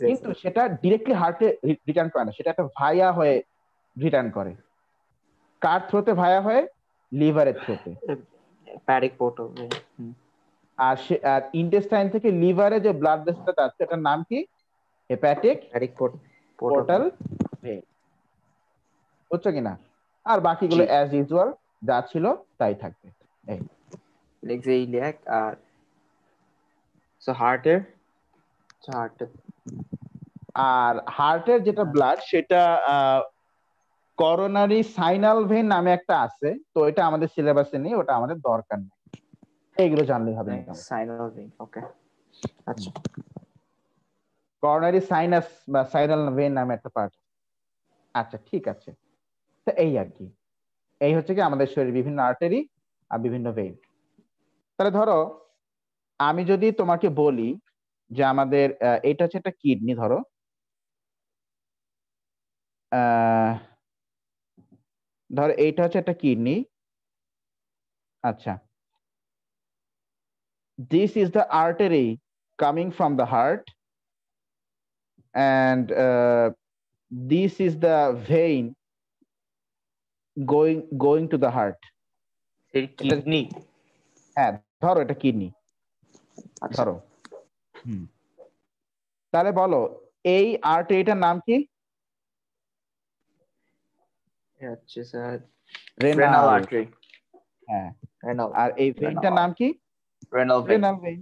কিন্তু সেটা ডিরেক্টলি হার্টে রিটার্ন করে না সেটা একটা ভায়া হয়ে রিটার্ন করে। কার থ্রোতে ভায়া হয়ে? লিভারের থ্রোতে প্যারিক পোর্টাল আর আর ইন্টেস্টাইন থেকে লিভারে যে ব্লাড ভেসেলটা যাচ্ছে এটার নাম কি? হেপাটিক প্যারিক পোর্টাল বুঝছ কিনা? আর বাকিগুলো অ্যাজ ইউজুয়াল যা ছিল তাই থাকবে। এই। লিখছে ইলিয়াক আর সো হার্টের হার্টের আর হার্টের যেটা ব্লাড সেটা করোনারি সাইনাল ভেন নামে একটা আছে তো এটা আমাদের সিলেবাসে নেই ওটা আমাদের দরকার নেই। এইগুলো জানলেই হবে সাইনাল ভেন ওকে আচ্ছা। করোনারি সাইনাস বা সাইনাল ভেন নামে একটা পার্ট আচ্ছা ঠিক আছে। তো এই আর কি। এই হচ্ছে কি আমাদের শরীরে বিভিন্ন আর্টারি আর বিভিন্ন ভেন তাহলে ধরো আমি যদি তোমাকে বলি যে আমাদের এটা হচ্ছে একটা কিডনি ধরো। ধর এইটা হচ্ছে একটা কিডনি। আচ্ছা। This is the artery coming from the heart and this is the vein going going to the heart হ্যাঁ ধরো এটা কিডনি। আচ্ছা। ধরো। তাহলে বলো এই আর্টারিটার নাম কি? হচ্ছে স্যার রেনাল আর্টারি হ্যাঁ। রেনাল আর এই ভেইনটার নাম কি? Renal vein renal vein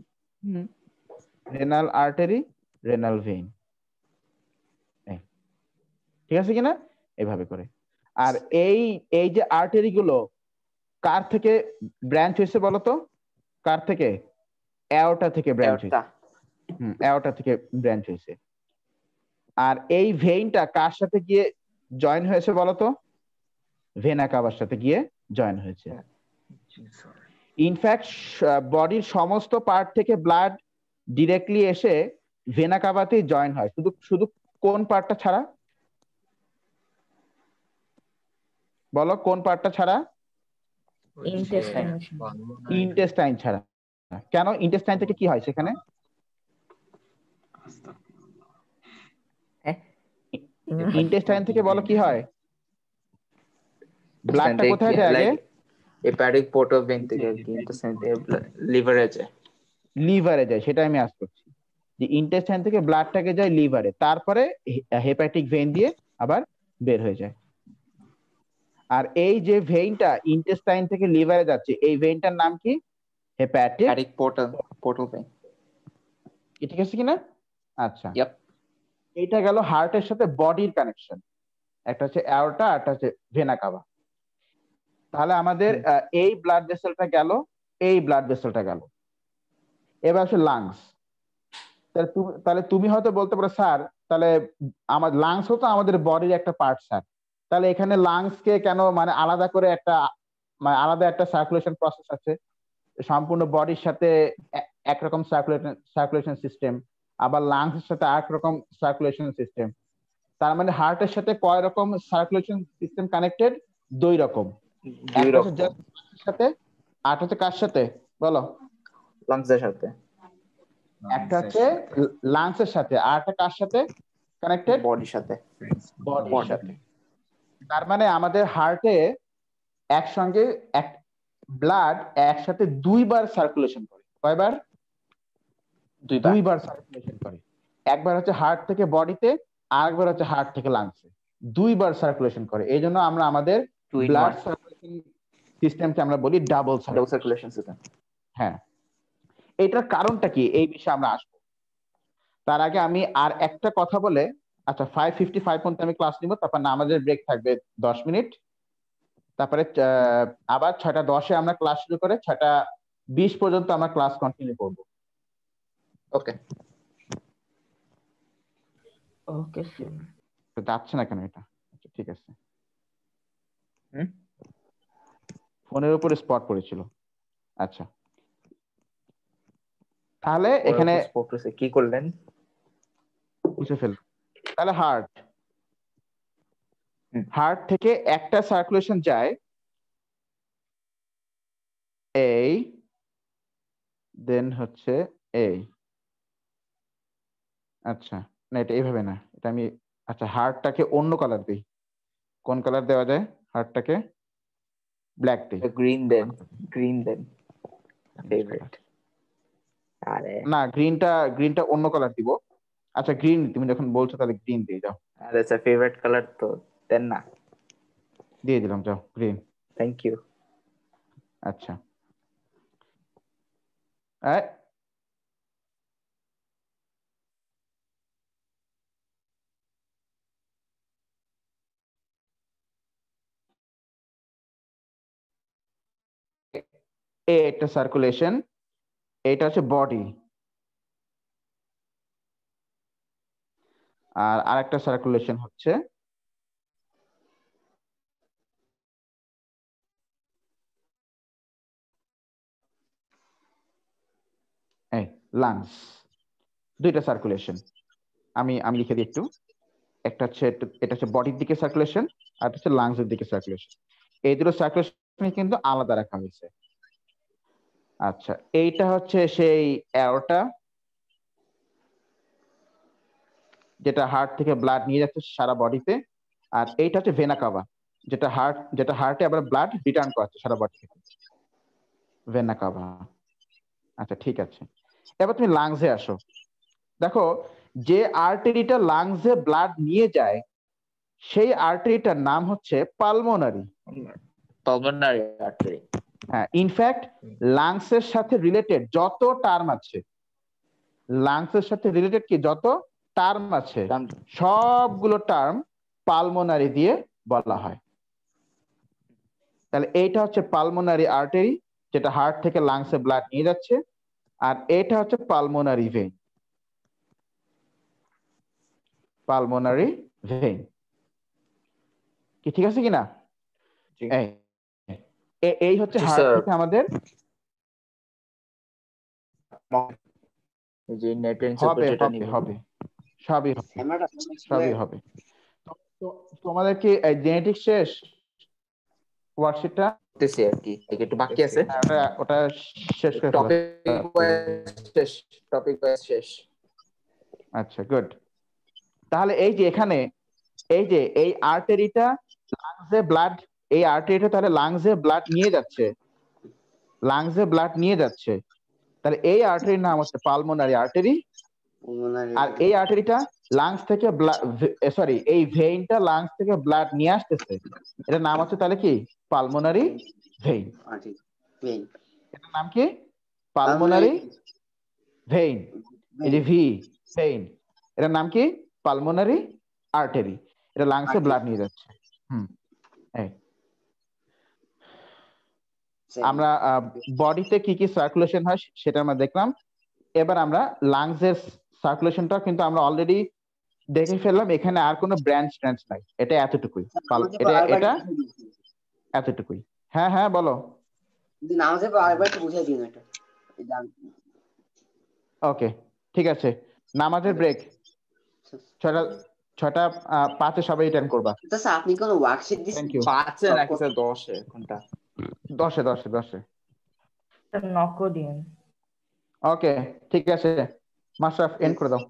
renal artery renal vein ঠিক আছে কিনা? এইভাবে করে। আর এই এই যে আর্টারি গুলো কার থেকে ব্রাঞ্চ হয়েছে বলতো কার থেকে? অ্যাওটা থেকে ব্রাঞ্চ হয়েছে। অ্যাওটা থেকে ব্রাঞ্চ হয়েছে। আর এই ভেইনটা কার সাথে গিয়ে জয়েন হয়েছে বলতো? ভেনা কাভার সাথে গিয়ে জয়েন হয়েছে। ইনফ্যাক্ট বডির সমস্ত পার্ট থেকে ব্লাড ডিরেক্টলি এসে ভেনা কাভাতেই জয়েন হয়। শুধু শুধু কোন পার্টটা ছাড়া? বলো কোন পার্টটা ছাড়া? ইন্টেস্টাইন ছাড়া। কেন? ইন্টেস্টাইন থেকে কি হয় সেখানে? ইন্টেস্টাইন থেকে বলো কি হয়? ব্লাডটা কোথায় যায় আগে হেপাটিক পোর্টাল ভেন থেকে ইন্টেস্টাইন থেকে লিভারে যায়। লিভারে যায় সেটা আমি আজ করছি। যে ইন্টেস্টাইন থেকে ব্লাডটাকে যায় লিভারে তারপরে হেপাটিক ভেন দিয়ে আবার বের হয়ে যায়। আর এই যে ভেইনটা ইন্টেস্টাইন থেকে লিভারে যাচ্ছে এই ভেইনটার নাম কি? Hepatic hepatic portal portal vein ঠিক আছে কিনা? আচ্ছা। এইটা গেল হার্টের সাথে বডির কানেকশন একটা হচ্ছে অ্যাওটা একটা হচ্ছে ভেনা কাভা তাহলে আমাদের এই ব্লাড ভেসেলটা গেল এই ব্লাড ভেসেলটা গেল। এবার হচ্ছে লাংস তাহলে তুমি তাহলে তুমি হয়তো বলতে পারো স্যার তাহলে আমার লাংস হতো আমাদের বডির একটা পার্ট স্যার। তাহলে এখানে লাংস কে কেন মানে আলাদা করে একটা মানে আলাদা একটা সার্কুলেশন প্রসেস আছে? সম্পূর্ণ বডির সাথে একরকম সার্কুলেশন সার্কুলেশন সিস্টেম আবার লাংস এর সাথে আরেক রকম সার্কুলেশন সিস্টেম তার মানে হার্টের সাথে কয় রকম সার্কুলেশন সিস্টেম কানেক্টেড দুই রকম। দুই রকম। সাথে আর হচ্ছে কার সাথে? বলো। লাংস এর সাথে। একটা হচ্ছে লাংস এর সাথে আর একটা কার সাথে? কানেক্টেড বডির সাথে। বডির সাথে। তার মানে আমাদের হার্টে একসঙ্গে এক ব্লাড একসাথে দুইবার সার্কুলেশন করে। কয়বার? দুইবার সার্কুলেশন করে। একবার হচ্ছে হার্ট থেকে বডিতে আর একবার হচ্ছে হার্ট থেকে লাংসে দুইবার সার্কুলেশন করে। এই জন্য আমরা আমাদের ব্লাড সার্কুলেশন সিস্টেমকে আমরা বলি ডাবল ডাবল সার্কুলেশন সিস্টেম হ্যাঁ। এটার কারণটা কি? এই বিষয়ে আমরা আসব। তার আগে আমি আর একটা কথা বলে আচ্ছা ফাইভ ফিফটি ফাইভ পর্যন্ত আমি ক্লাস নিব তারপর না আমাদের ব্রেক থাকবে দশ মিনিট। তারপরে আবার ছয়টা দশে আমরা ক্লাস শুরু করে ছয়টা বিশ পর্যন্ত আমরা ক্লাস কন্টিনিউ করব। ওকে ওকে যাচ্ছে না কেন এটা? আচ্ছা ঠিক আছে। হুম? ফোনের উপরে স্পট পড়েছিল। আচ্ছা। তাহলে এখানে কি করলেন? বুঝে ফেল তাহলে হার্ট হার্ট থেকে একটা সার্কুলেশন যায়। এই দেন হচ্ছে এই আচ্ছা না এটা এইভাবে না এটা আমি আচ্ছা হার্টটাকে অন্য কালার দিই। কোন কালার দেওয়া যায়? হার্টটাকে ব্ল্যাক দিই। গ্রিন দেন গ্রিন দেন ফেভারিট আরে। না গ্রিনটা গ্রিনটা অন্য কালার দিব। আচ্ছা গ্রিন তুমি যখন বলছো তাহলে গ্রিন দিয়ে যাও। আরে স্যার ফেভারিট কালার তো দেন না। দিয়ে দিলাম যাও গ্রিন থ্যাংক ইউ আচ্ছা। এ একটা সার্কুলেশন এটা হচ্ছে বডি আর আরেকটা সার্কুলেশন হচ্ছে এই লাংস দুইটা সার্কুলেশন আমি আমি লিখে দিই একটু। একটা হচ্ছে, এটা- হচ্ছে বডির দিকে সার্কুলেশন আর হচ্ছে লাংসের দিকে সার্কুলেশন এই দুটো সার্কুলেশন কিন্তু আলাদা রাখা হয়েছে। আচ্ছা এইটা হচ্ছে সেই অ্যারোটা যেটা হার্ট থেকে ব্লাড নিয়ে যাচ্ছে সারা বডিতে আর এইটা হচ্ছে ভেনা কাভা যেটা হার্ট যেটা হার্টে আবার ব্লাড রিটার্ন করাচ্ছে সারা বডি থেকে। ভেনা কাভা আচ্ছা ঠিক আছে। এবার তুমি লাংসে আসো। দেখো, যে আর্টারিটা লাংসে ব্লাড নিয়ে যায়, সেই আর্টারিটার নাম হচ্ছে পালমোনারি পালমোনারি আর্টারি হ্যাঁ ইনফ্যাক্ট লাংসের সাথে রিলেটেড যত টার্ম আছে লাংসের সাথে রিলেটেড কি? যত টার্ম আছে সবগুলো টার্ম পালমোনারি দিয়ে বলা হয়। তাহলে এইটা হচ্ছে পালমোনারি আর্টারি যেটা হার্ট থেকে লাংসে ব্লাড নিয়ে যাচ্ছে আর এটা হচ্ছে পালমোনারি ভেইন পালমোনারি ভেইন কি ঠিক আছে কিনা। এই এই হচ্ছে আমাদের যে হবে সবই হবে সবই হবে। তো- তো- তোমাদের কি জেনেটিক শেষ ওয়ার্কশিটটা করতেছি আর কি এই একটু বাকি আছে। ওটা ওটা শেষ করে টপিক শেষ টপিক শেষ। আচ্ছা গুড তাহলে এই যে এখানে এই যে এই আর্টারিটা লাংসে ব্লাড এই আর্টারিটা তাহলে লাংসে ব্লাড নিয়ে যাচ্ছে। লাংসে ব্লাড নিয়ে যাচ্ছে। তাহলে এই আর্টারির নাম হচ্ছে পালমোনারি আর্টারি আর এই আর্টারিটা লাংস থেকে সরি এই ভেইনটা লাংস থেকে ব্লাড নিয়ে আসতেছে। এটার নাম হচ্ছে তাহলে কি? পালমোনারি ভেইন এটার নাম কি? পালমোনারি ভেইন এই যে ভি ভেইন এটার নাম কি? পালমোনারি আর্টারি এটা লাংসে ব্লাড নিয়ে যাচ্ছে। হুম এই। আমরা বডিতে কি কি সার্কুলেশন হয় সেটা আমরা দেখলাম। এবার আমরা লাংসের সার্কুলেশনটা কিন্তু আমরা অলরেডি দেখে ফেললাম এখানে আর কোনো ব্রাঞ্চ ট্রান্স নাই। এটা এতটুকুই। এটা এটা এতটুকুই। হ্যাঁ হ্যাঁ বলো। নামাজে আরেকবার একটু বুঝাই দিন এটা। ওকে ঠিক আছে। নামাজের ব্রেক ছটা ছটা পাঁচে সবাই রিটার্ন করবা। তো স্যার আপনি কোনো ওয়ার্কশিট থ্যাংক দিচ্ছেন ইউ পাঁচে নাকি স্যার দশে কোনটা দশে দশে দশে। ওকে ঠিক আছে। মাশরাফ এন্ড করে দাও।